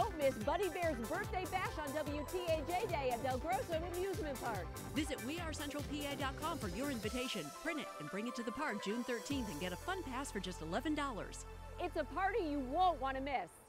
Don't miss Buddy Bear's birthday bash on WTAJ Day at DelGrosso Amusement Park. Visit wearecentralpa.com for your invitation. Print it and bring it to the park June 13th and get a fun pass for just $11. It's a party you won't want to miss.